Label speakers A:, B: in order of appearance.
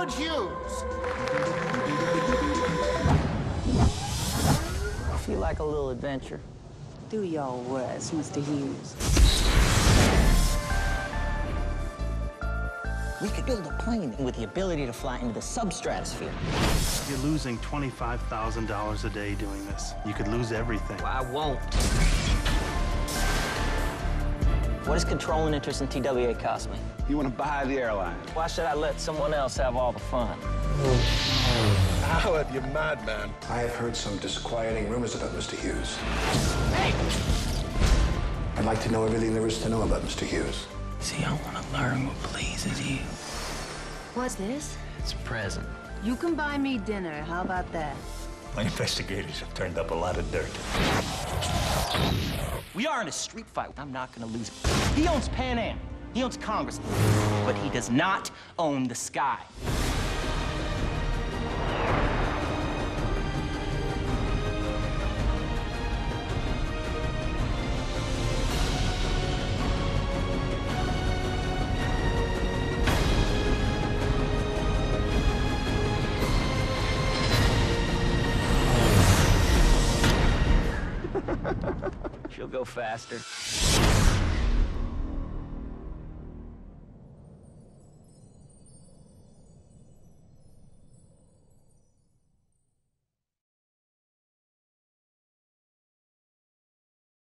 A: Howard Hughes.
B: I feel like a little adventure.
C: Do your worst, Mr. Hughes.
B: We could build a plane with the ability to fly into the substratosphere.
D: You're losing $25,000 a day doing this. You could lose everything.
B: I won't. What does controlling interest in TWA cost me?
E: You want to buy the airline?
B: Why should I let someone else have all the fun?
F: Howard, you madman.
G: I have heard some disquieting rumors about Mr. Hughes.
B: Hey!
G: I'd like to know everything there is to know about Mr. Hughes.
B: See, I want to learn what pleases you.
C: What's this?
B: It's a present.
C: You can buy me dinner. How about that?
H: My investigators have turned up a lot of dirt.
B: We are in a street fight. I'm not to lose. He owns Pan Am. He owns Congress. But he does not own the sky. She'll go faster.